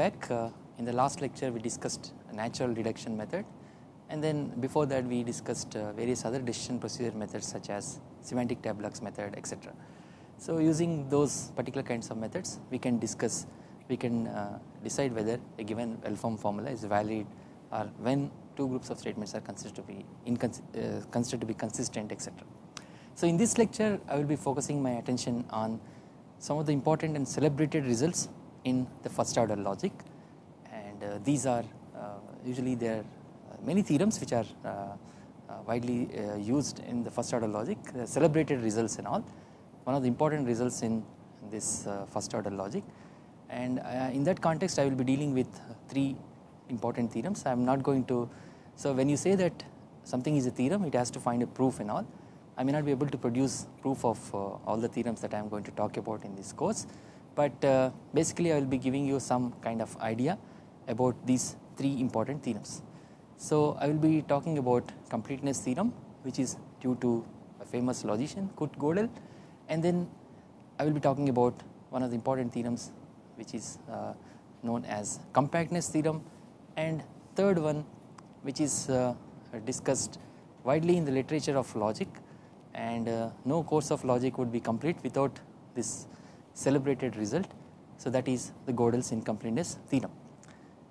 back. Uh, in the last lecture we discussed natural deduction method and then before that we discussed uh, various other decision procedure methods such as semantic tableaux method etc. So using those particular kinds of methods we can discuss we can uh, decide whether a given well formed formula is valid or when two groups of statements are considered to be uh, considered to be consistent etc. So in this lecture I will be focusing my attention on some of the important and celebrated results in the first order logic. And uh, these are uh, usually there are many theorems which are uh, widely used in the first order logic. Celebrated results and all. One of the important results in this first order logic. And in that context I will be dealing with three important theorems. I am not going to so when you say that something is a theorem it has to find a proof and all. I may not be able to produce proof of uh, all the theorems that I am going to talk about in this course but uh, basically I will be giving you some kind of idea about these three important theorems. So I will be talking about completeness theorem which is due to a famous logician Kurt Gödel. And then I will be talking about one of the important theorems which is uh, known as compactness theorem. And third one which is uh, discussed widely in the literature of logic. And uh, no course of logic would be complete without this celebrated result. So that is the Gödel's incompleteness theorem.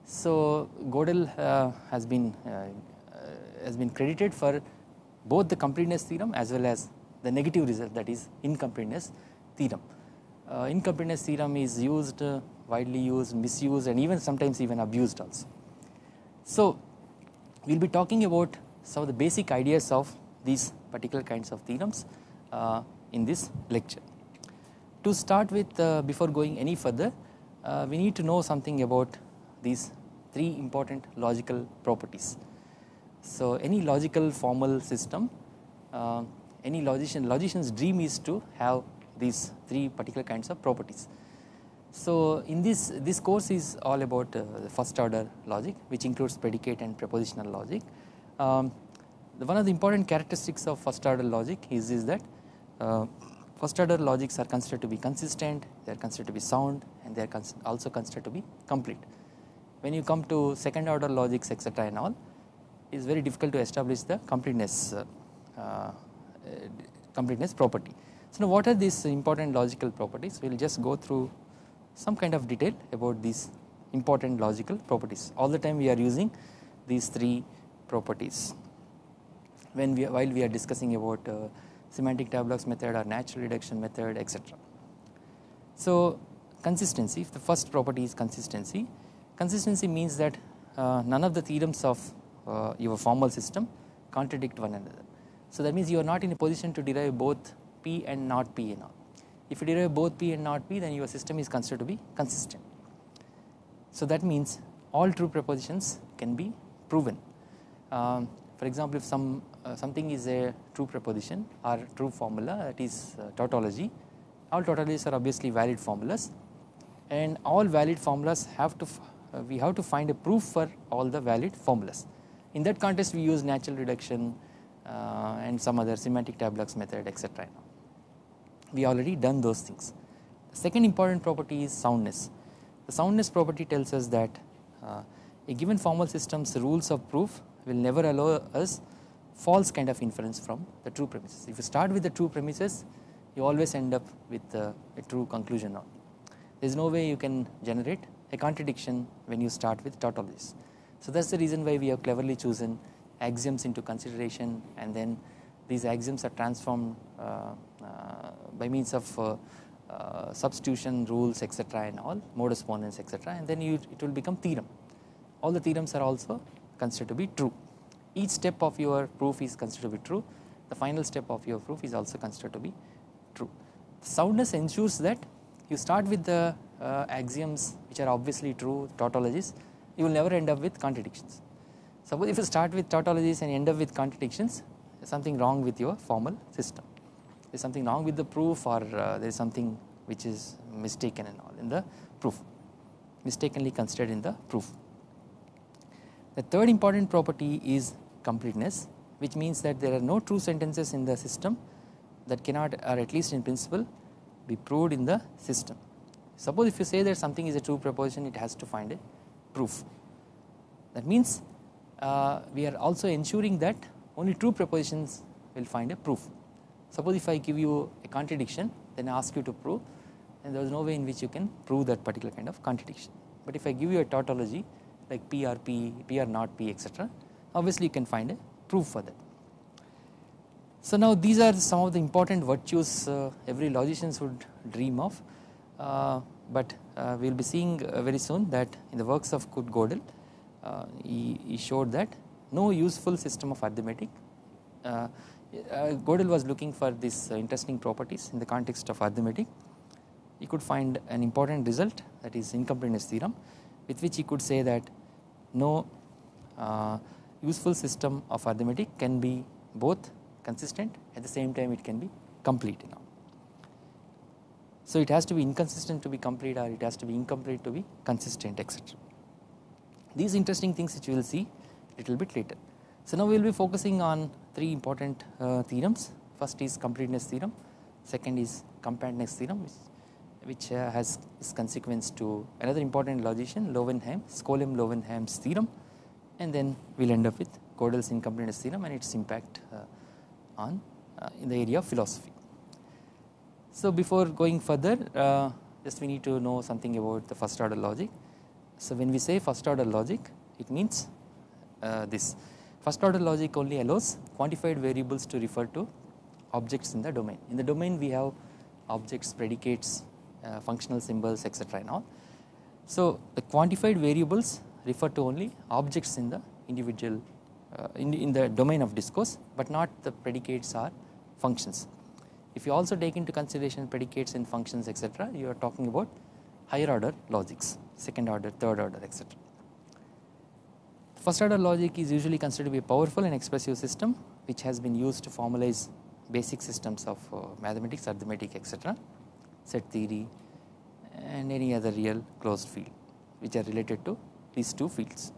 So Gödel uh, has been uh, uh, has been credited for both the completeness theorem as well as the negative result that is incompleteness theorem. Uh, incompleteness theorem is used uh, widely used misused and even sometimes even abused also. So we will be talking about some of the basic ideas of these particular kinds of theorems uh, in this lecture. To start with uh, before going any further uh, we need to know something about these three important logical properties. So any logical formal system uh, any logician logician's dream is to have these three particular kinds of properties. So in this this course is all about uh, first order logic which includes predicate and propositional logic. Um, the one of the important characteristics of first order logic is, is that uh, first order logics are considered to be consistent, they are considered to be sound and they are cons also considered to be complete. When you come to second order logics etc and all it is very difficult to establish the completeness uh, uh, completeness property. So now what are these important logical properties we will just go through some kind of detail about these important logical properties all the time we are using these three properties when we while we are discussing about uh, semantic tableaux method or natural deduction method etc. So consistency if the first property is consistency consistency means that uh, none of the theorems of uh, your formal system contradict one another. So that means you are not in a position to derive both P and not P and all. If you derive both P and not P then your system is considered to be consistent. So that means all true propositions can be proven. Um, for example if some uh, something is a true proposition or true formula that is uh, tautology all tautologies are obviously valid formulas. And all valid formulas have to uh, we have to find a proof for all the valid formulas. In that context we use natural deduction uh, and some other semantic tableaux method etc we already done those things. The second important property is soundness. The soundness property tells us that uh, a given formal system's rules of proof will never allow us false kind of inference from the true premises. If you start with the true premises you always end up with uh, a true conclusion on. There is no way you can generate a contradiction when you start with tautologies. So that is the reason why we have cleverly chosen axioms into consideration and then these axioms are transformed uh, uh, by means of uh, uh, substitution rules etc and all modus ponens etc and then you, it will become theorem. All the theorems are also considered to be true. Each step of your proof is considered to be true. The final step of your proof is also considered to be true. Soundness ensures that you start with the uh, axioms which are obviously true tautologies you will never end up with contradictions. Suppose if you start with tautologies and end up with contradictions there is something wrong with your formal system. There is something wrong with the proof or uh, there is something which is mistaken and all in the proof mistakenly considered in the proof. The third important property is completeness which means that there are no true sentences in the system that cannot or at least in principle be proved in the system. Suppose if you say that something is a true proposition it has to find a proof that means uh, we are also ensuring that only true propositions will find a proof. Suppose if I give you a contradiction then I ask you to prove and there is no way in which you can prove that particular kind of contradiction. But if I give you a tautology like P or P, P or not P etc obviously you can find a proof for that. So now these are some of the important virtues uh, every logicians would dream of. Uh, but uh, we will be seeing uh, very soon that in the works of Kurt Gödel uh, he, he, showed that no useful system of arithmetic uh, Gödel was looking for these interesting properties in the context of arithmetic. He could find an important result that is incompleteness theorem with which he could say that no useful system of arithmetic can be both consistent at the same time it can be complete you know. So it has to be inconsistent to be complete or it has to be incomplete to be consistent etc. These interesting things which we will see little bit later. So now we will be focusing on three important uh, theorems first is completeness theorem second is compactness theorem which, which uh, has its consequence to another important logician Löwenheim Skolem Löwenheim's theorem and then we will end up with Gödel's incompleteness theorem and its impact uh, on uh, in the area of philosophy. So before going further uh, just we need to know something about the first order logic. So when we say first order logic it means uh, this first order logic only allows quantified variables to refer to objects in the domain. In the domain we have objects, predicates, uh, functional symbols etc and all. So the quantified variables refer to only objects in the individual uh, in, in the domain of discourse but not the predicates or functions. If you also take into consideration predicates and functions etc you are talking about higher order logics second order third order etc. First order logic is usually considered to be a powerful and expressive system which has been used to formalize basic systems of uh, mathematics arithmetic etc set theory and any other real closed field which are related to these two fields.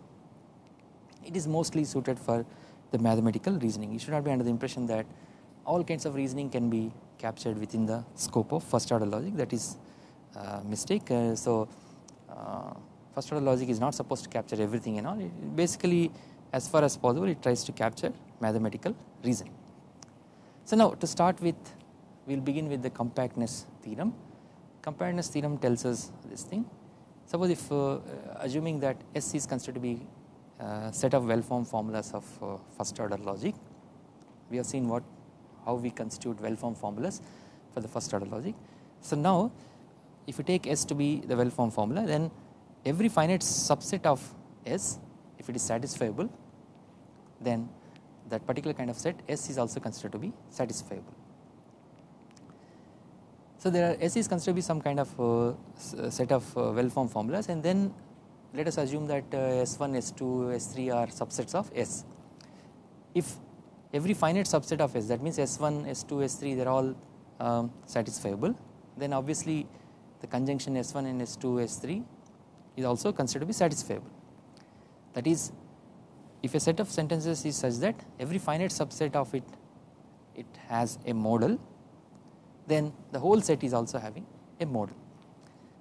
It is mostly suited for the mathematical reasoning. You should not be under the impression that all kinds of reasoning can be captured within the scope of first order logic that is a mistake. Uh, so, uh, first order logic is not supposed to capture everything and all it basically as far as possible it tries to capture mathematical reasoning. So, now to start with we will begin with the compactness theorem. Compactness theorem tells us this thing Suppose if uh, assuming that S is considered to be a uh, set of well formed formulas of uh, first order logic, we have seen what how we constitute well formed formulas for the first order logic. So now if you take S to be the well formed formula then every finite subset of S if it is satisfiable then that particular kind of set S is also considered to be satisfiable. So there are S is considered to be some kind of uh, uh set of uh, well formed formulas and then let us assume that uh, S1, S2, S3 are subsets of S. If every finite subset of S that means S1, S2, S3 they are all um, satisfiable then obviously the conjunction S1 and S2, S3 is also considered to be satisfiable. That is if a set of sentences is such that every finite subset of it it has a model then the whole set is also having a model.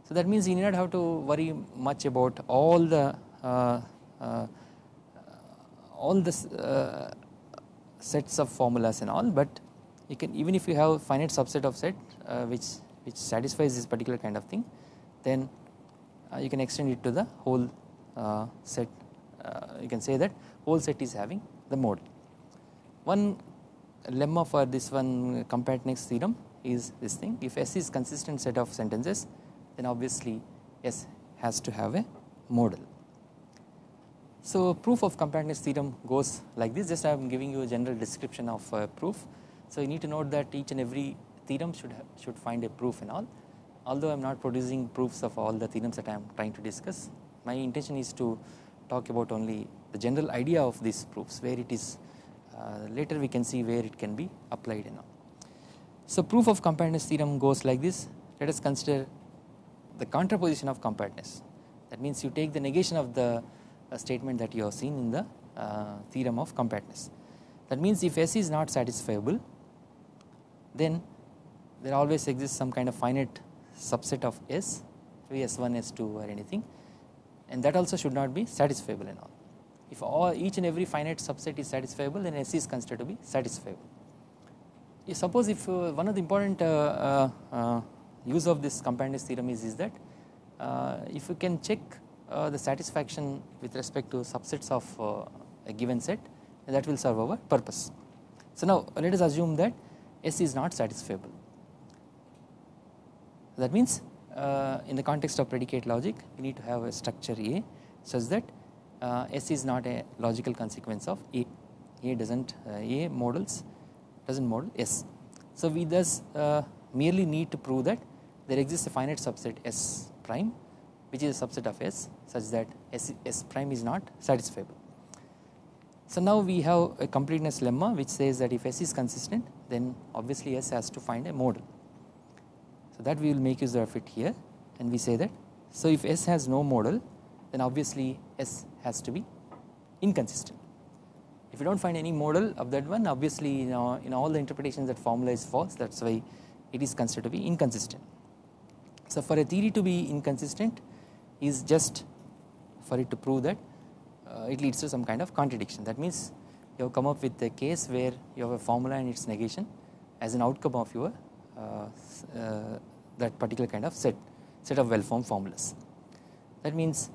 So that means you need not have to worry much about all the uh, uh, all the uh, sets of formulas and all, but you can even if you have a finite subset of set uh, which which satisfies this particular kind of thing, then uh, you can extend it to the whole uh, set. you can say that whole set is having the model. One lemma for this one compactness theorem is this thing if S is consistent set of sentences then obviously S has to have a model. So proof of compactness theorem goes like this just I am giving you a general description of uh, proof. So you need to note that each and every theorem should should find a proof and all although I am not producing proofs of all the theorems that I am trying to discuss my intention is to talk about only the general idea of these proofs where it is uh, later we can see where it can be applied and all. So proof of compactness theorem goes like this let us consider the contraposition of compactness that means you take the negation of the uh, statement that you have seen in the uh, theorem of compactness that means if S is not satisfiable then there always exists some kind of finite subset of S to S1, S2 or anything and that also should not be satisfiable and all. If all each and every finite subset is satisfiable then S is considered to be satisfiable. Suppose if uh, one of the important uh, uh, uh use of this compactness theorem is, is that uh, if you can check the satisfaction with respect to subsets of a given set that will serve our purpose. So now let us assume that S is not satisfiable. That means in the context of predicate logic we need to have a structure A such that S is not a logical consequence of A. A does not A models not model S. So we thus uh, merely need to prove that there exists a finite subset S prime which is a subset of S such that S, S prime is not satisfiable. So now we have a completeness lemma which says that if S is consistent then obviously S has to find a model. So that we will make use of it here and we say that so if S has no model then obviously S has to be inconsistent. If you do not find any model of that one obviously you know in all the interpretations that formula is false that is why it is considered to be inconsistent. So for a theory to be inconsistent is just for it to prove that uh, it leads to some kind of contradiction that means you have come up with a case where you have a formula and its negation as an outcome of your uh, uh, that particular kind of set set of well formed formulas. That means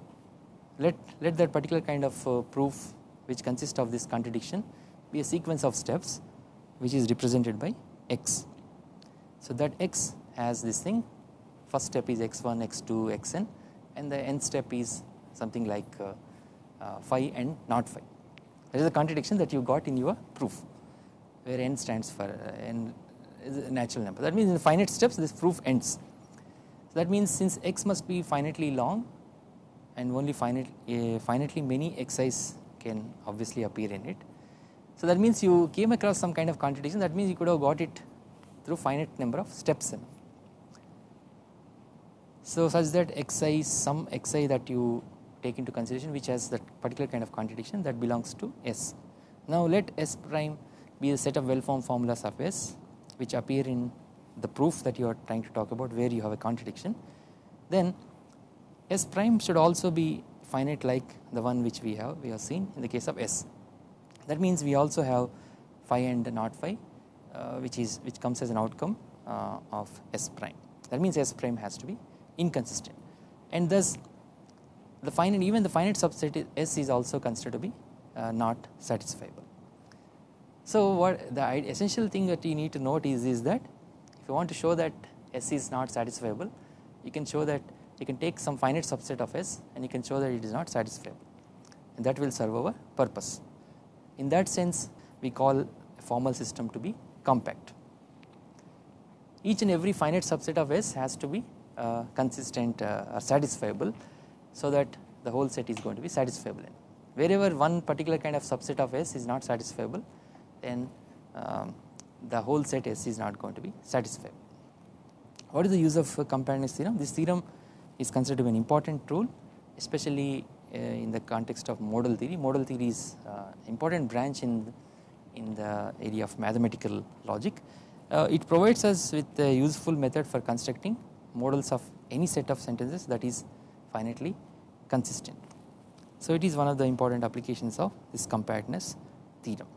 let let that particular kind of uh, proof which consists of this contradiction be a sequence of steps which is represented by x. So that x has this thing first step is x1 x2 xn and the nth step is something like uh, uh, phi and not phi. That is a contradiction that you got in your proof where n stands for uh, n is a natural number. That means in finite steps this proof ends. So that means since x must be finitely long and only finite, uh, finitely many xi's can obviously appear in it. So that means you came across some kind of contradiction that means you could have got it through finite number of steps. So such that xi is some xi that you take into consideration which has that particular kind of contradiction that belongs to S. Now let S prime be a set of well formed formulas of S which appear in the proof that you are trying to talk about where you have a contradiction then S prime should also be finite like the one which we have we have seen in the case of S. That means we also have phi and not phi uh, which is which comes as an outcome uh, of S prime. That means S prime has to be inconsistent and thus the finite even the finite subset S is also considered to be uh, not satisfiable. So what the essential thing that you need to note is, is that if you want to show that S is not satisfiable you can show that you can take some finite subset of S and you can show that it is not satisfiable and that will serve our purpose. In that sense we call a formal system to be compact. Each and every finite subset of S has to be uh, consistent uh, or satisfiable so that the whole set is going to be satisfiable. Wherever one particular kind of subset of S is not satisfiable then um, the whole set S is not going to be satisfiable. What is the use of uh, compactness theorem? This theorem is considered to be an important rule especially uh, in the context of model theory. Model theory is uh, important branch in in the area of mathematical logic. Uh, it provides us with a useful method for constructing models of any set of sentences that is finitely consistent. So it is one of the important applications of this compactness theorem.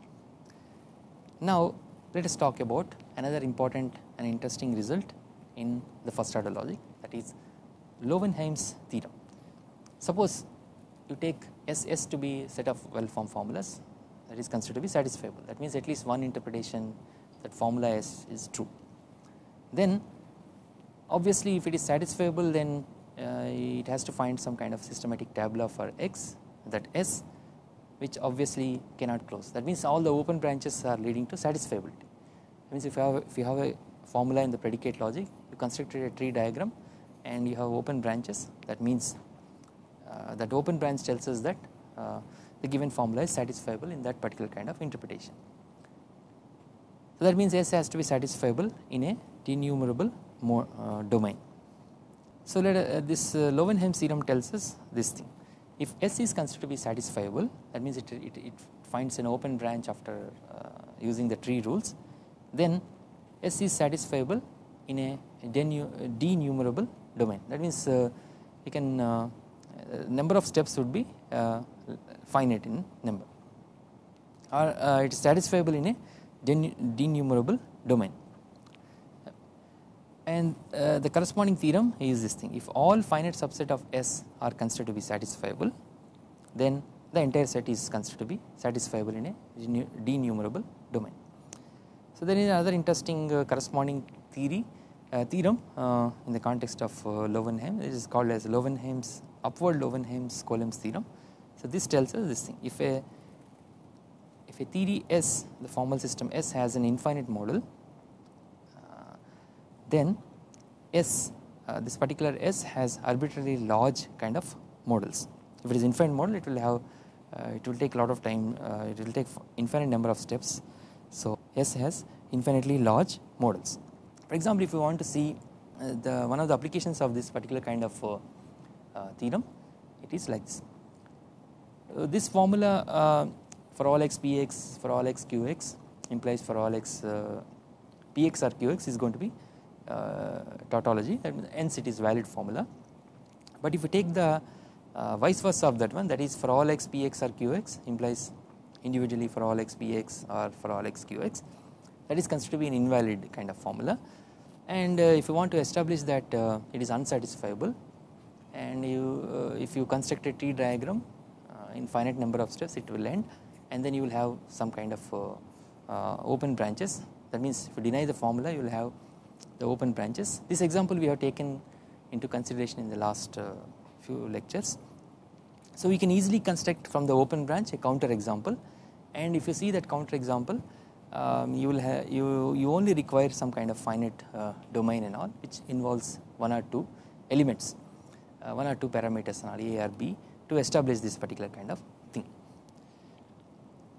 Now let us talk about another important and interesting result in the first order logic that is Löwenheim's theorem. Suppose you take SS to be set of well formed formulas that is considered to be satisfiable that means at least one interpretation that formula S is true. Then obviously if it is satisfiable then uh, it has to find some kind of systematic tabula for x that S which obviously cannot close that means all the open branches are leading to satisfiability. That means if you have if you have a formula in the predicate logic you constructed a tree diagram and you have open branches that means uh, that open branch tells us that uh, the given formula is satisfiable in that particular kind of interpretation. So that means S has to be satisfiable in a denumerable uh, domain. So let uh, this uh, Löwenheim theorem tells us this thing. If S is considered to be satisfiable, that means it, it, it finds an open branch after uh, using the tree rules, then S is satisfiable in a denumerable domain. That means uh, you can uh, number of steps would be uh, finite in number or uh, it is satisfiable in a denumerable domain and uh, the corresponding theorem is this thing if all finite subset of S are considered to be satisfiable then the entire set is considered to be satisfiable in a denumerable domain. So there is another interesting uh, corresponding theory uh, theorem uh, in the context of uh, Löwenheim it is called as Löwenheim's upward Löwenheim's Skolem's theorem. So this tells us this thing. If a if a theory S the formal system S has an infinite model uh, then S uh, this particular S has arbitrarily large kind of models. If it is infinite model it will have uh, it will take a lot of time uh, it will take infinite number of steps. So S has infinitely large models for example if you want to see uh, the one of the applications of this particular kind of uh, uh, theorem it is like this. Uh, this formula for all x px for all x qx implies for all x px or qx is going to be tautology that means hence it is valid formula. But if you take the uh, vice versa of that one that is for all x px or qx implies individually for all x px or for all x qx that is considered to be an invalid kind of formula. And uh, if you want to establish that uh, it is unsatisfiable and you uh, if you construct a tree diagram in finite number of steps it will end and then you will have some kind of open branches. That means if you deny the formula you will have the open branches. This example we have taken into consideration in the last few lectures. So we can easily construct from the open branch a counter example. And if you see that counter example um, you will have you you only require some kind of finite uh, domain and all which involves one or two elements uh, one or two parameters and all a or b to establish this particular kind of thing.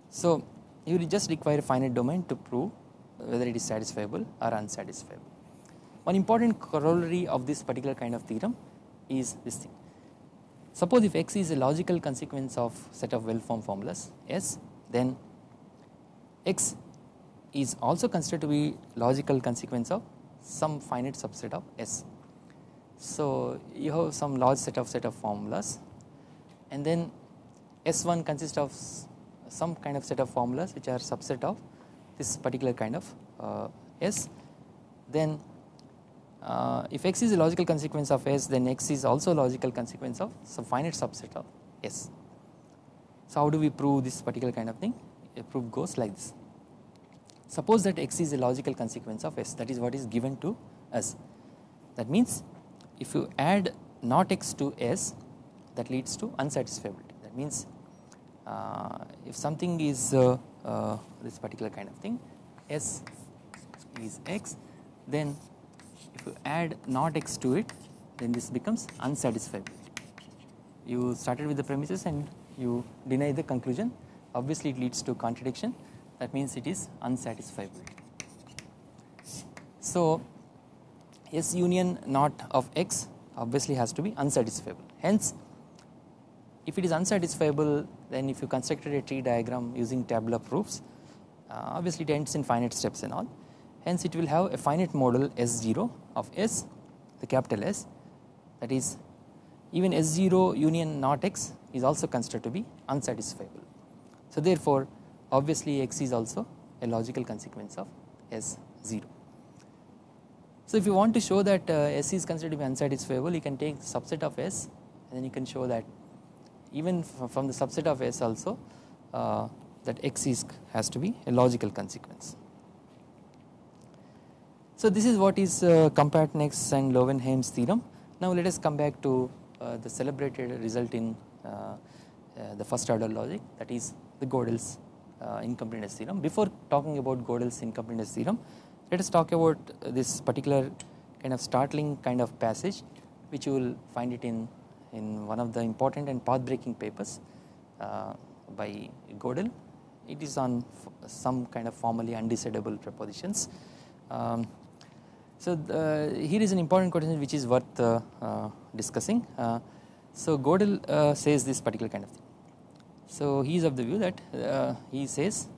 So you will just require a finite domain to prove whether it is satisfiable or unsatisfiable. One important corollary of this particular kind of theorem is this thing Suppose if x is a logical consequence of set of well formed formulas S then x is also considered to be logical consequence of some finite subset of S. So you have some large set of set of formulas and then S1 consists of some kind of set of formulas which are subset of this particular kind of uh, S then uh, if x is a logical consequence of S then x is also a logical consequence of some finite subset of S. So how do we prove this particular kind of thing? A proof goes like this. Suppose that x is a logical consequence of S that is what is given to us. That means if you add not x to S that leads to unsatisfiability. That means uh, if something is uh, uh this particular kind of thing S is x then if you add not x to it then this becomes unsatisfiable you started with the premises and you deny the conclusion obviously it leads to contradiction that means it is unsatisfiable. so S union not of x obviously has to be unsatisfiable hence if it is unsatisfiable then if you constructed a tree diagram using tabular proofs uh, obviously it ends in finite steps and all hence it will have a finite model S0 of S the capital S that is even S0 union not x is also considered to be unsatisfiable. So therefore obviously x is also a logical consequence of S0. So if you want to show that uh, S is considered to be unsatisfiable you can take subset of S and then you can show that even from the subset of S also uh, that x is has to be a logical consequence. So this is what is uh, compactness and Löwenheim's theorem. Now let us come back to uh, the celebrated result in uh, uh the first order logic that is the Gödel's uh, incompleteness theorem. Before talking about Gödel's incompleteness theorem, let us talk about this particular kind of startling kind of passage which you will find it in in one of the important and path breaking papers uh, by Gödel. It is on some kind of formally undecidable propositions. Um, so uh, here is an important question which is worth uh, uh, discussing. so Gödel says this particular kind of thing. So he is of the view that uh, he says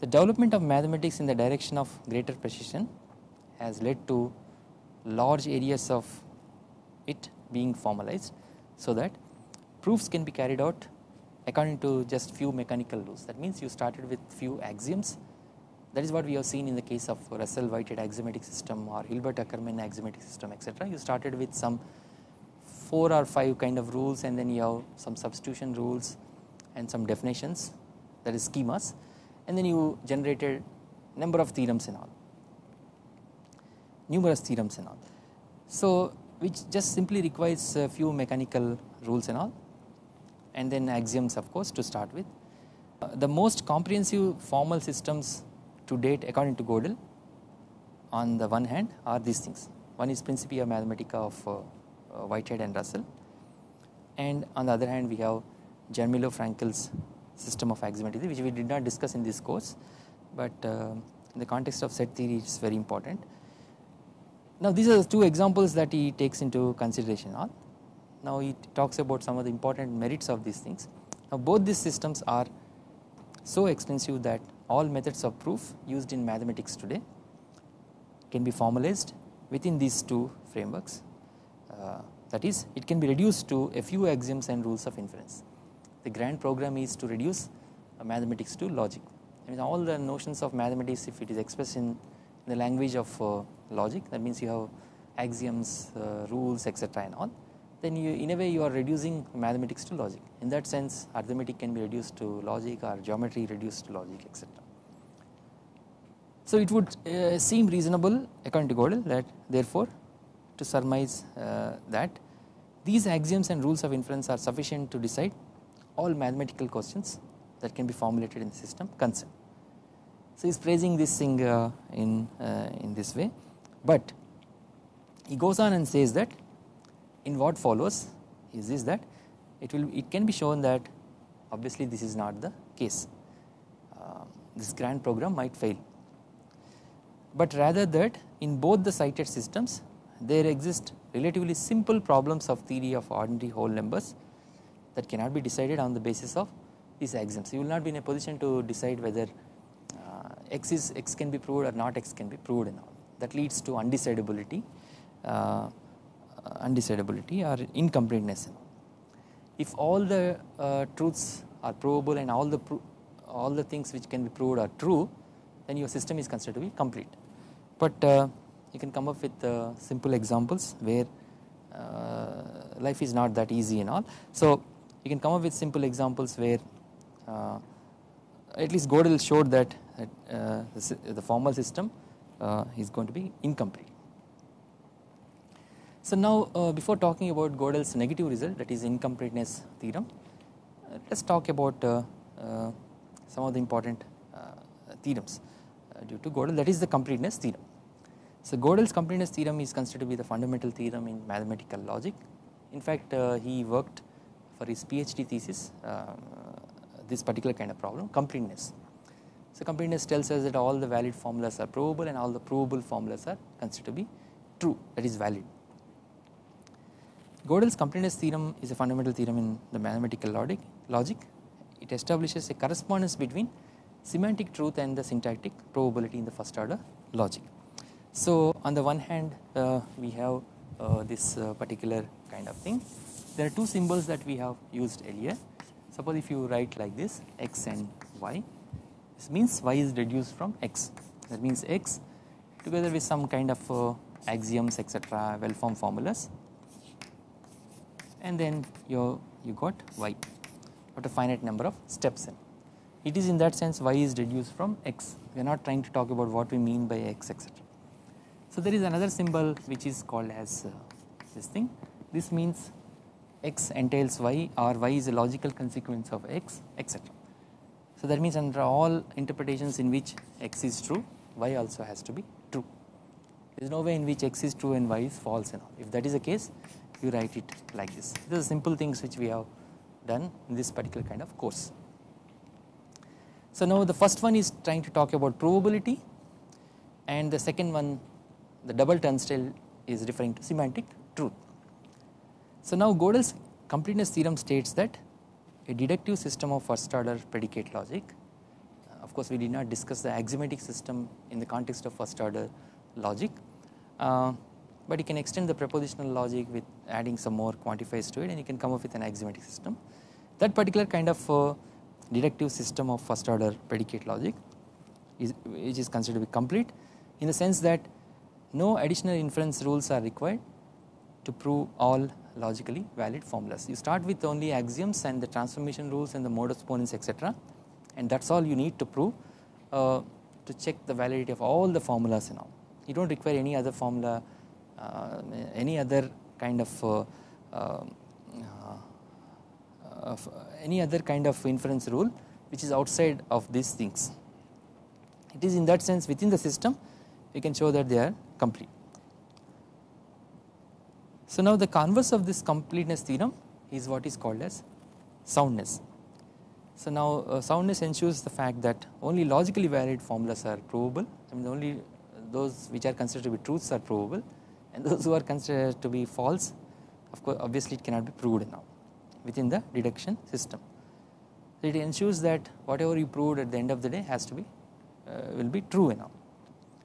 the development of mathematics in the direction of greater precision has led to large areas of it being formalized. so that proofs can be carried out according to just few mechanical rules that means you started with few axioms that is what we have seen in the case of Russell Whitehead axiomatic system or Hilbert Ackermann axiomatic system etc. You started with some 4 or 5 kind of rules and then you have some substitution rules and some definitions that is schemas and then you generated number of theorems and all numerous theorems and all. So which just simply requires a few mechanical rules and all and then axioms of course to start with. Uh, the most comprehensive formal systems to date according to Gödel on the one hand are these things. One is Principia Mathematica of uh, uh, Whitehead and Russell and on the other hand we have Zermelo Fraenkel's system of axiomaticity which we did not discuss in this course but uh, in the context of set theory it is very important. Now these are the two examples that he takes into consideration on. Now he talks about some of the important merits of these things. Now both these systems are so extensive that all methods of proof used in mathematics today can be formalized within these two frameworks uh, that is it can be reduced to a few axioms and rules of inference. The grand program is to reduce uh, mathematics to logic I mean all the notions of mathematics if it is expressed in the language of uh, logic that means you have axioms uh, rules etc and all then you in a way you are reducing mathematics to logic in that sense arithmetic can be reduced to logic or geometry reduced to logic etc. So it would uh, seem reasonable according to Gödel that therefore to surmise uh, that these axioms and rules of inference are sufficient to decide all mathematical questions that can be formulated in the system concern. So he is praising this thing uh, in, uh, in this way. But he goes on and says that in what follows is this that it will it can be shown that obviously this is not the case. Uh, this grand program might fail. But rather that in both the cited systems there exist relatively simple problems of theory of ordinary whole numbers that cannot be decided on the basis of these axioms. You will not be in a position to decide whether x is x can be proved or not x can be proved and all. That leads to undecidability uh, undecidability or incompleteness. If all the uh, truths are provable and all the all the things which can be proved are true then your system is considered to be complete. But uh, you can come up with uh, simple examples where uh, life is not that easy and all. So you can come up with simple examples where uh, at least Gödel showed that uh, the formal system uh, is going to be incomplete. So now uh, before talking about Gödel's negative result that is incompleteness theorem, let us talk about some of the important theorems due to Gödel that is the completeness theorem. So Gödel's completeness theorem is considered to be the fundamental theorem in mathematical logic. In fact, uh, he worked for his PhD thesis uh, this particular kind of problem completeness. So completeness tells us that all the valid formulas are provable and all the provable formulas are considered to be true that is valid. Gödel's completeness theorem is a fundamental theorem in the mathematical logic. logic. It establishes a correspondence between semantic truth and the syntactic provability in the first order logic. So on the one hand uh, we have uh, this uh, particular kind of thing. There are two symbols that we have used earlier. Suppose if you write like this x and y. This means y is deduced from x. That means x together with some kind of uh, axioms etc well formed formulas. And then you you got y. Got a finite number of steps in. It is in that sense y is deduced from x. We are not trying to talk about what we mean by x etc. So there is another symbol which is called as uh, this thing. This means x entails y or y is a logical consequence of x etc. So that means under all interpretations in which x is true y also has to be true there is no way in which x is true and y is false and all if that is the case you write it like this these are simple things which we have done in this particular kind of course. So now the first one is trying to talk about provability and the second one the double turnstile is referring to semantic truth. So now Gödel's completeness theorem states that a deductive system of first order predicate logic uh, of course we did not discuss the axiomatic system in the context of first order logic uh, but you can extend the propositional logic with adding some more quantifiers to it and you can come up with an axiomatic system. That particular kind of uh, deductive system of first order predicate logic is which is considered to be complete in the sense that no additional inference rules are required to prove all logically valid formulas. You start with only axioms and the transformation rules and the modus ponens etc and that is all you need to prove uh, to check the validity of all the formulas and all. You do not require any other formula uh, any other kind of uh, uh, of any other kind of inference rule which is outside of these things. It is in that sense within the system you can show that they are complete. So now the converse of this completeness theorem is what is called as soundness. So now uh, soundness ensures the fact that only logically valid formulas are provable I mean only those which are considered to be truths are provable and those who are considered to be false of course obviously it cannot be proved now within the deduction system. So it ensures that whatever you proved at the end of the day has to be uh, will be true enough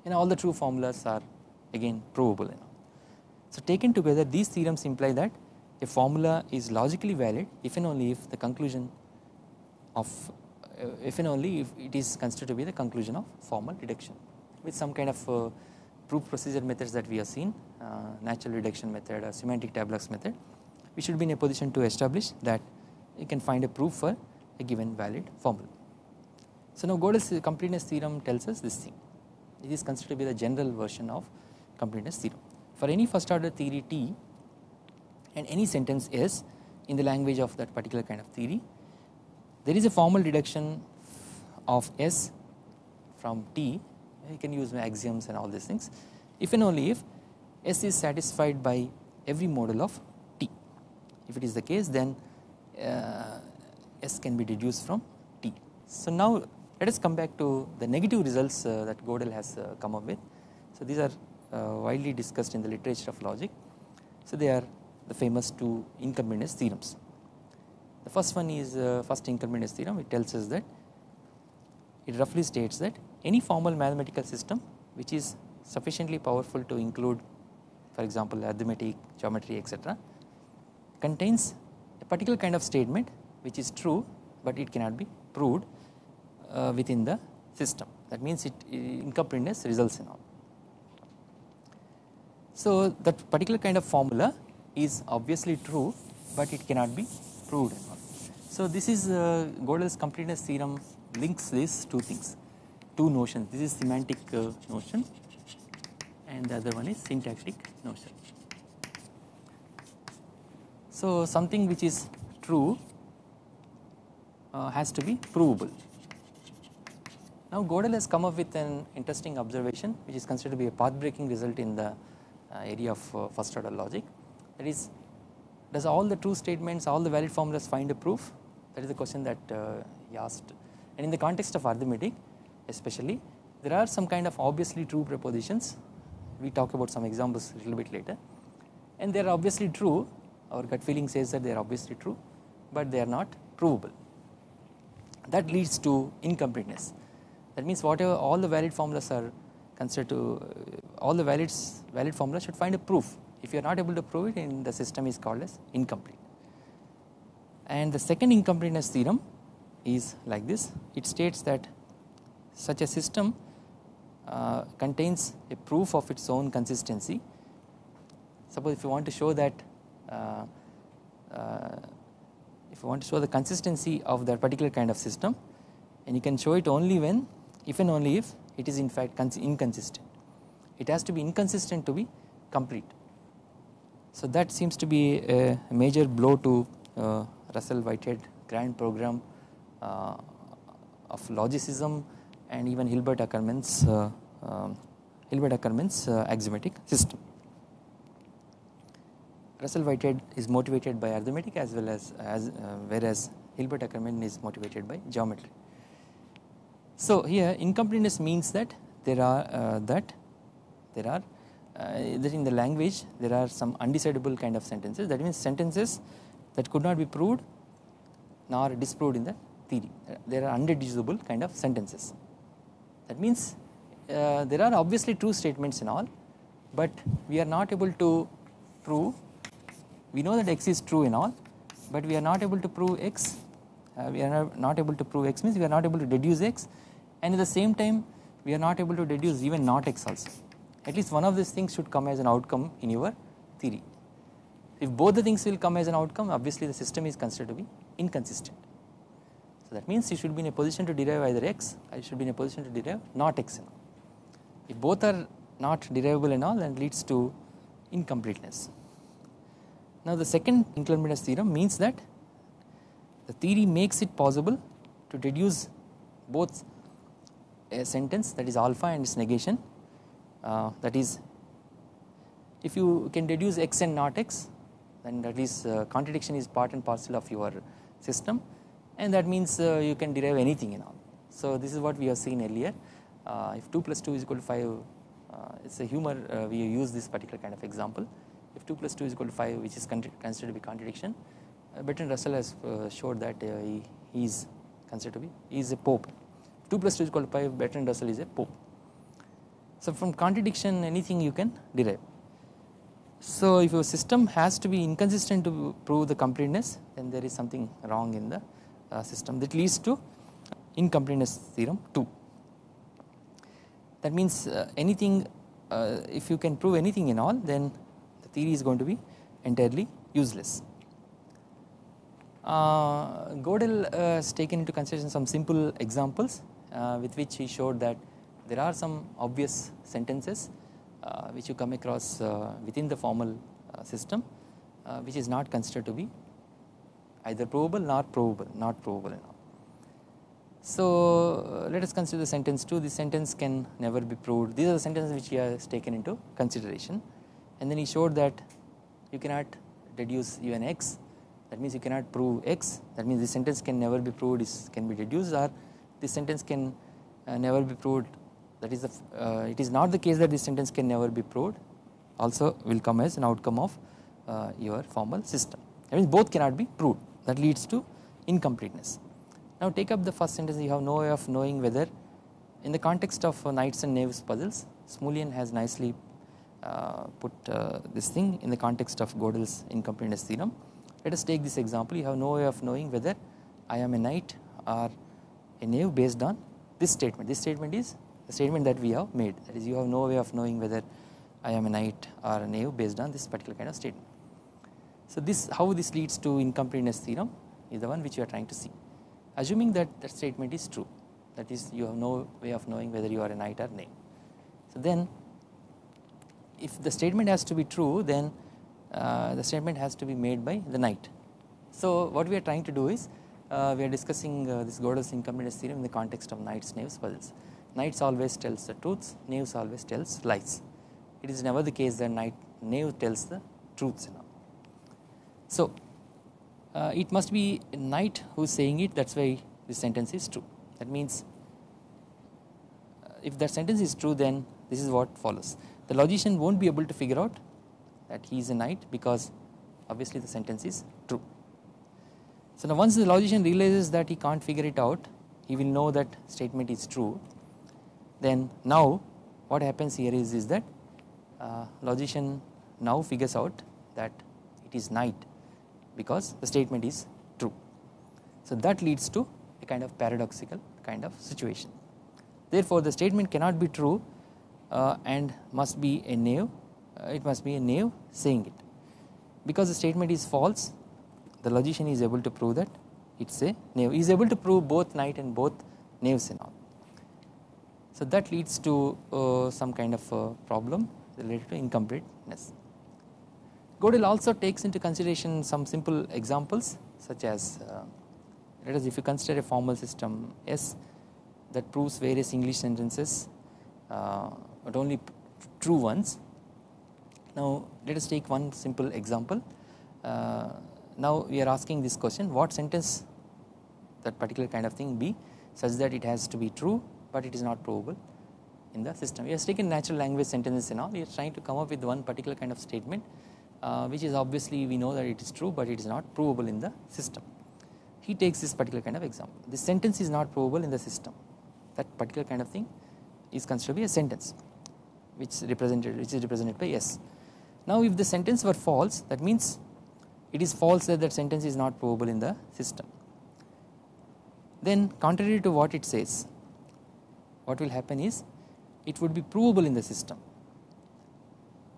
and all the true formulas are again provable enough. So taken together these theorems imply that a formula is logically valid if and only if the conclusion of uh, if and only if it is considered to be the conclusion of formal deduction with some kind of uh, proof procedure methods that we have seen uh, natural deduction method or semantic tableaux method we should be in a position to establish that you can find a proof for a given valid formula. So now Gödel's completeness theorem tells us this thing it is considered to be the general version of completeness theorem. For any first order theory T and any sentence S in the language of that particular kind of theory there is a formal deduction of S from T you can use axioms and all these things if and only if S is satisfied by every model of T if it is the case then uh, S can be deduced from T. So now let us come back to the negative results uh, that Gödel has uh, come up with. So these are widely discussed in the literature of logic. So they are the famous two incompleteness theorems. The first one is uh, first incompleteness theorem it tells us that it roughly states that any formal mathematical system which is sufficiently powerful to include for example arithmetic, geometry etc contains a particular kind of statement which is true but it cannot be proved uh, within the system that means it incompleteness results in all. So that particular kind of formula is obviously true but it cannot be proved. So this is uh, Gödel's completeness theorem links these two things, two notions. This is semantic uh, notion and the other one is syntactic notion. So something which is true uh, has to be provable. Now Gödel has come up with an interesting observation which is considered to be a path breaking result in the area of uh, first order logic. That is does all the true statements all the valid formulas find a proof? That is the question that uh, he asked. And in the context of arithmetic especially there are some kind of obviously true propositions we talk about some examples a little bit later. And they are obviously true. Our gut feeling says that they are obviously true but they are not provable. That leads to incompleteness. That means whatever all the valid formulas are considered to uh, all the valid valid formulas should find a proof. If you are not able to prove it in the system is called as incomplete. And the second incompleteness theorem is like this. It states that such a system uh, contains a proof of its own consistency. Suppose if you want to show that uh, uh, if you want to show the consistency of that particular kind of system and you can show it only when if and only if it is in fact inconsistent. It has to be inconsistent to be complete. So that seems to be a major blow to uh, Russell Whitehead grand program uh, of logicism and even Hilbert Ackermann's uh, um, Hilbert Ackermann's uh, axiomatic system. Russell Whitehead is motivated by arithmetic as well as, as uh, whereas Hilbert Ackermann is motivated by geometry. So here incompleteness means that there are uh, that there are uh, that in the language there are some undecidable kind of sentences. That means sentences that could not be proved nor disproved in the theory. There are undeducible kind of sentences. That means uh, there are obviously true statements in all but we are not able to prove we know that x is true in all but we are not able to prove x. Uh, we are not able to prove x means we are not able to deduce x and at the same time we are not able to deduce even not x also. At least one of these things should come as an outcome in your theory. If both the things will come as an outcome obviously the system is considered to be inconsistent. So that means you should be in a position to derive either x or you should be in a position to derive not x if both are not derivable and all then it leads to incompleteness. Now the second incompleteness theorem means that the theory makes it possible to deduce both a sentence that is alpha and its negation. Uh, that is if you can deduce x and not x then that is uh, contradiction is part and parcel of your system. And that means uh, you can derive anything in all. So this is what we have seen earlier. Uh, if 2 plus 2 is equal to 5 uh, it is a humor uh, we use this particular kind of example. If 2 plus 2 is equal to 5 which is considered to be contradiction Bertrand Russell has showed that he, he is considered to be he is a pope 2 plus 2 is equal to 5 Bertrand Russell is a pope. So from contradiction anything you can derive. So if your system has to be inconsistent to prove the completeness then there is something wrong in the uh, system that leads to incompleteness theorem 2. That means uh, anything uh, if you can prove anything in all then the theory is going to be entirely useless. Uh, Gödel uh, has taken into consideration some simple examples with which he showed that there are some obvious sentences uh, which you come across uh, within the formal system which is not considered to be either provable nor provable not provable enough. So let us consider the sentence 2 this sentence can never be proved. These are the sentences which he has taken into consideration. And then he showed that you cannot deduce even x. That means you cannot prove x. That means this sentence can never be proved is can be deduced or this sentence can uh, never be proved. That is the uh, it is not the case that this sentence can never be proved. Also will come as an outcome of uh, your formal system. That means both cannot be proved. That leads to incompleteness. Now take up the first sentence. You have no way of knowing whether in the context of uh, knights and knaves puzzles Smullyan has nicely uh, put uh, this thing in the context of Gödel's incompleteness theorem. Let us take this example. You have no way of knowing whether I am a knight or a knave based on this statement. This statement is the statement that we have made that is you have no way of knowing whether I am a knight or a knave based on this particular kind of statement. So this how this leads to incompleteness theorem is the one which you are trying to see assuming that that statement is true that is you have no way of knowing whether you are a knight or a knave. So then if the statement has to be true then uh, the statement has to be made by the knight. So what we are trying to do is uh, we are discussing uh, this Gödel's incompleteness theorem in the context of knights knaves puzzles. Knights always tells the truths, knaves always tells lies. It is never the case that knight knave tells the truths. So uh, it must be a knight who is saying it. That's why this sentence is true. That means uh, if that sentence is true, then this is what follows. The logician won't be able to figure out that he is a knight because obviously the sentence is true. So now once the logician realizes that he can't figure it out, he will know that statement is true. Then now what happens here is, is that uh, logician now figures out that it is knight because the statement is true. So that leads to a kind of paradoxical kind of situation. Therefore the statement cannot be true uh, and must be a knave, uh, it must be a knave saying it. Because the statement is false the logician is able to prove that it is a knave he is able to prove both knight and both knaves and all. So that leads to uh, some kind of problem related to incompleteness. Gödel also takes into consideration some simple examples such as uh, let us if you consider a formal system S that proves various English sentences uh, but only true ones. Now let us take one simple example uh, now we are asking this question what sentence that particular kind of thing be such that it has to be true but it is not provable in the system. We have taken natural language sentences and all we are trying to come up with one particular kind of statement uh, which is obviously we know that it is true but it is not provable in the system. He takes this particular kind of example this sentence is not provable in the system that particular kind of thing is considered to be a sentence which represented which is represented by S. Now if the sentence were false that means it is false that that sentence is not provable in the system. Then contrary to what it says what will happen is it would be provable in the system.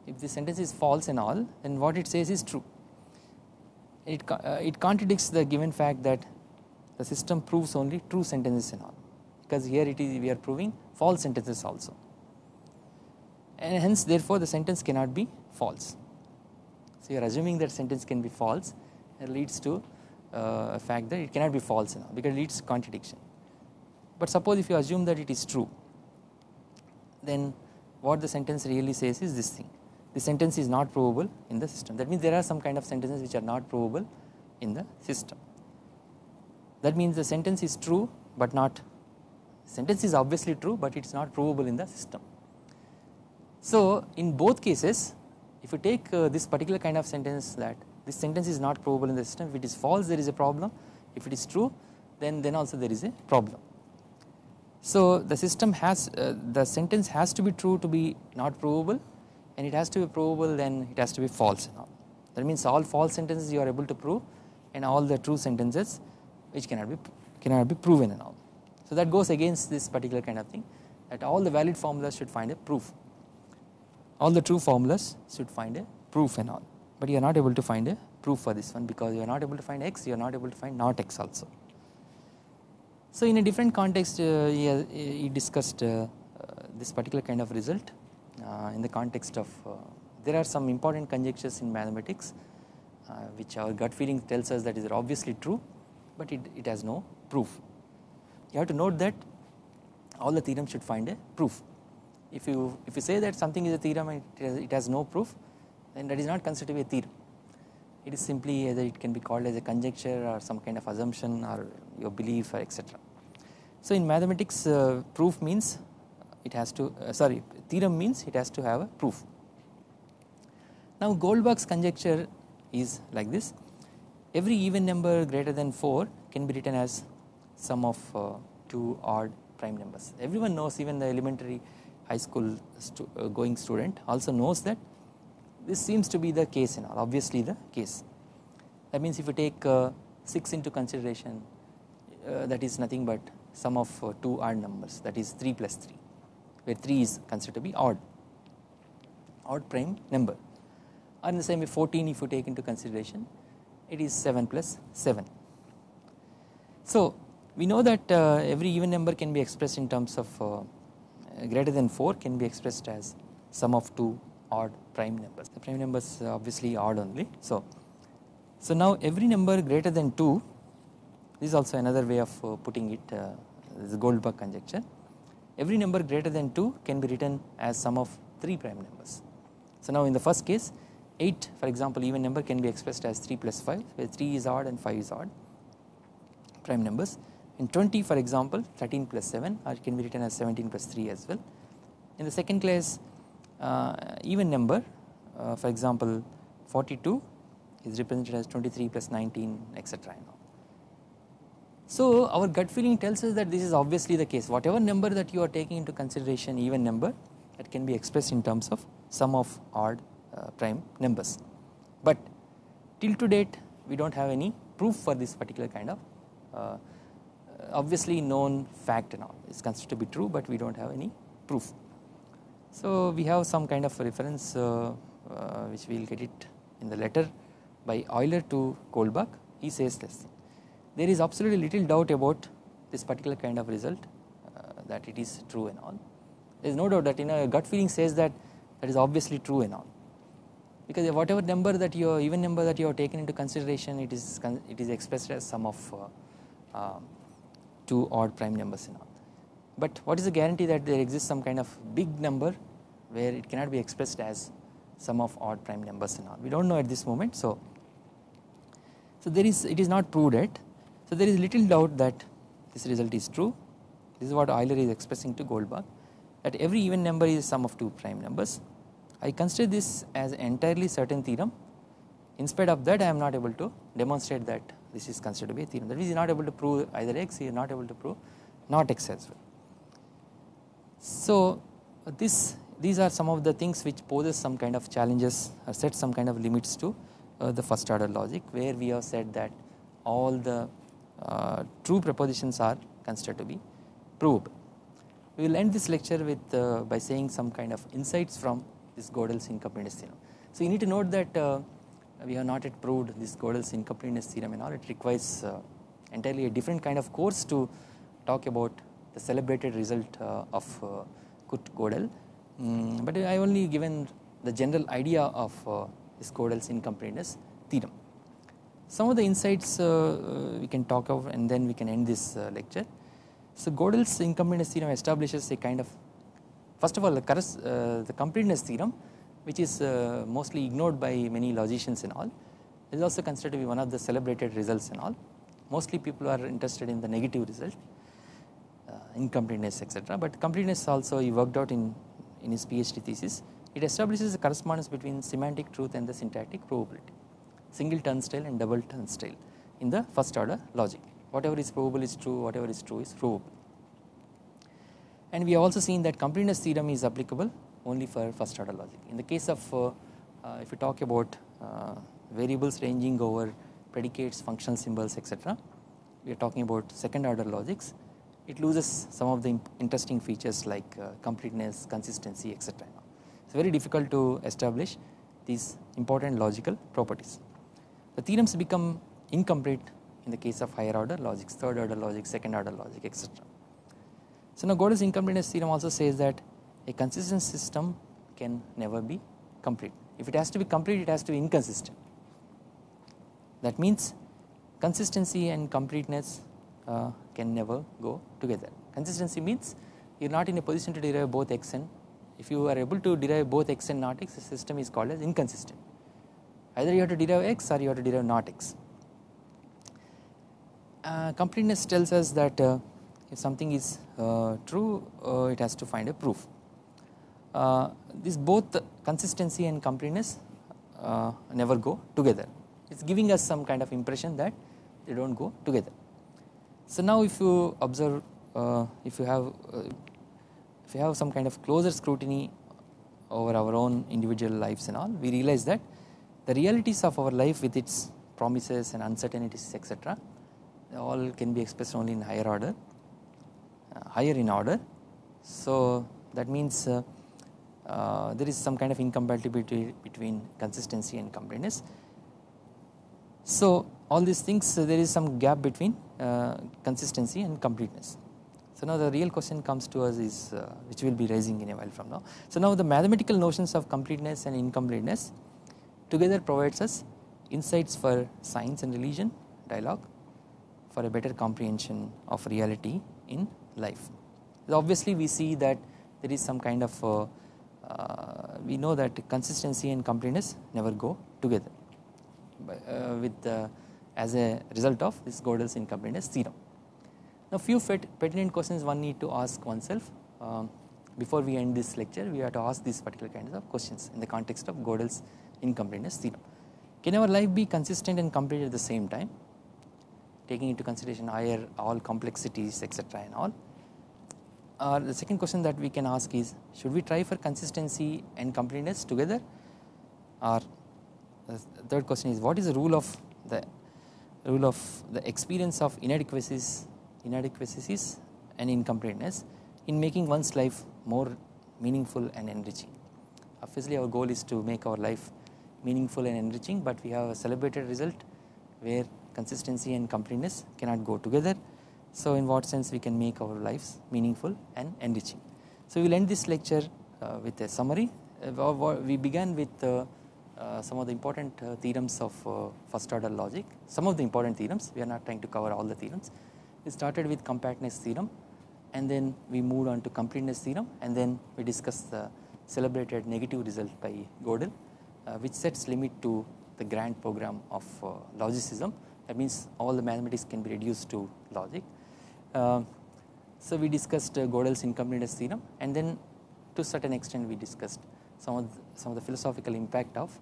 If the sentence is false and all then what it says is true. It, uh, it contradicts the given fact that the system proves only true sentences and all because here it is we are proving false sentences also and hence therefore the sentence cannot be false. So you are assuming that sentence can be false it leads to uh, a fact that it cannot be false now because it leads to contradiction. But suppose if you assume that it is true then what the sentence really says is this thing the sentence is not provable in the system that means there are some kind of sentences which are not provable in the system. That means the sentence is true but not sentence is obviously true but it is not provable in the system. So in both cases if you take uh, this particular kind of sentence that this sentence is not provable in the system if it is false there is a problem if it is true then then also there is a problem. So the system has uh, the sentence has to be true to be not provable and it has to be provable then it has to be false now. that means all false sentences you are able to prove and all the true sentences which cannot be cannot be proven and all. So that goes against this particular kind of thing that all the valid formulas should find a proof all the true formulas should find a proof and all but you are not able to find a proof for this one because you are not able to find x you are not able to find not x also. So in a different context uh, he, he, discussed uh, uh, this particular kind of result uh, in the context of uh, there are some important conjectures in mathematics uh, which our gut feeling tells us that is obviously true but it, it has no proof. You have to note that all the theorems should find a proof if you if you say that something is a theorem and it has, it has no proof then that is not considered to be a theorem it is simply either it can be called as a conjecture or some kind of assumption or your belief or etc. So in mathematics uh, proof means it has to uh, sorry theorem means it has to have a proof. Now Goldbach's conjecture is like this every even number greater than 4 can be written as sum of uh, two odd prime numbers everyone knows even the elementary high school stu uh, going student also knows that this seems to be the case and all obviously the case. That means if you take uh, 6 into consideration uh, that is nothing but sum of uh, two odd numbers that is 3 plus 3 where 3 is considered to be odd odd prime number in the same way 14 if you take into consideration it is 7 plus 7. So we know that uh, every even number can be expressed in terms of uh, greater than 4 can be expressed as sum of two odd prime numbers. The prime numbers obviously odd only. So, so now every number greater than 2 this is also another way of uh, putting it uh, this Goldbach conjecture. Every number greater than 2 can be written as sum of 3 prime numbers. So now in the first case 8 for example even number can be expressed as 3 plus 5 where 3 is odd and 5 is odd prime numbers in 20 for example 13 plus 7 or it can be written as 17 plus 3 as well. In the second class uh, even number uh, for example 42 is represented as 23 plus 19 etc. So our gut feeling tells us that this is obviously the case whatever number that you are taking into consideration even number that can be expressed in terms of sum of odd uh, prime numbers. But till to date we do not have any proof for this particular kind of uh, obviously known fact and all. Is considered to be true but we do not have any proof. So we have some kind of reference uh, uh, which we will get it in the letter by Euler to Goldbach. He says this there is absolutely little doubt about this particular kind of result uh, that it is true and all. There is no doubt that you know gut feeling says that that is obviously true and all. Because whatever number that you even number that you have taken into consideration it is it is expressed as sum of uh, uh, two odd prime numbers and all. But what is the guarantee that there exists some kind of big number where it cannot be expressed as sum of odd prime numbers and all. We do not know at this moment. So, so there is it is not proved yet. So there is little doubt that this result is true. This is what Euler is expressing to Goldbach that every even number is sum of two prime numbers. I consider this as entirely certain theorem. In spite of that I am not able to demonstrate that this is considered to be a theorem that means he is not able to prove either x he is not able to prove not x as well. So this these are some of the things which poses some kind of challenges or set some kind of limits to uh, the first order logic where we have said that all the uh, true propositions are considered to be provable. We will end this lecture with uh, by saying some kind of insights from this Gödel's incompleteness theorem. So you need to note that uh, we have not yet proved this Gödel's incompleteness theorem and all it requires uh, entirely a different kind of course to talk about the celebrated result uh, of uh, Kurt Gödel mm, but I only given the general idea of uh, this Gödel's incompleteness theorem. Some of the insights we can talk of and then we can end this lecture. So Gödel's incompleteness theorem establishes a kind of first of all the, uh, the completeness theorem which is uh, mostly ignored by many logicians and all. Is also considered to be one of the celebrated results and all. Mostly people are interested in the negative result uh, incompleteness etc but completeness also he worked out in in his PhD thesis. It establishes a correspondence between semantic truth and the syntactic provability. Single turnstile and double turnstile in the first order logic. Whatever is provable is true whatever is true is provable and we have also seen that completeness theorem is applicable only for first order logic in the case of uh, uh, if you talk about uh, variables ranging over predicates functional symbols etc we are talking about second order logics it loses some of the interesting features like completeness consistency etc it's very difficult to establish these important logical properties. The theorems become incomplete in the case of higher order logics, third order logic, second order logic etc. So now Gödel's incompleteness theorem also says that a consistent system can never be complete. If it has to be complete it has to be inconsistent. That means consistency and completeness uh, can never go together. Consistency means you are not in a position to derive both x and if you are able to derive both x and not x the system is called as inconsistent. Either you have to derive x or you have to derive not x uh, completeness tells us that uh, if something is uh, true uh, it has to find a proof. Uh, this both consistency and completeness uh, never go together it is giving us some kind of impression that they do not go together. So now if you observe if you have if you have some kind of closer scrutiny over our own individual lives and all we realize that the realities of our life with its promises and uncertainties etc all can be expressed only in higher order uh, higher in order so that means uh, uh, there is some kind of incompatibility between consistency and completeness so all these things there is some gap between consistency and completeness so now the real question comes to us is uh, which will be raising in a while from now. So now the mathematical notions of completeness and incompleteness together provides us insights for science and religion dialogue for a better comprehension of reality in life. Obviously we see that there is some kind of uh, uh, we know that consistency and completeness never go together uh, with as a result of this Gödel's incompleteness theorem. Now few pertinent questions one need to ask oneself um, before we end this lecture we have to ask these particular kinds of questions in the context of Gödel's incompleteness theorem. Can our life be consistent and complete at the same time? taking into consideration higher all complexities etc and all. Uh, the second question that we can ask is should we try for consistency and completeness together or the third question is what is the rule of the rule of the experience of inadequacies inadequacies and incompleteness in making one's life more meaningful and enriching. Obviously our goal is to make our life meaningful and enriching but we have a celebrated result where consistency and completeness cannot go together. So in what sense we can make our lives meaningful and enriching. So we will end this lecture uh, with a summary. Uh, we began with uh, uh some of the important uh, theorems of uh, first order logic, some of the important theorems, we are not trying to cover all the theorems. We started with compactness theorem and then we moved on to completeness theorem and then we discussed the celebrated negative result by Gödel which sets limit to the grand program of logicism that means all the mathematics can be reduced to logic. Uh, so we discussed uh, Gödel's incompleteness theorem and then to certain extent we discussed some of the, some of the philosophical impact of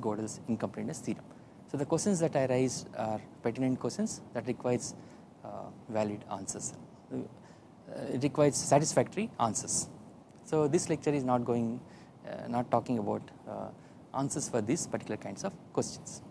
Gödel's incompleteness theorem. So the questions that I raised are pertinent questions that requires uh, valid answers. Uh, it requires satisfactory answers. So this lecture is not going, uh, not talking about uh, answers for these particular kinds of questions.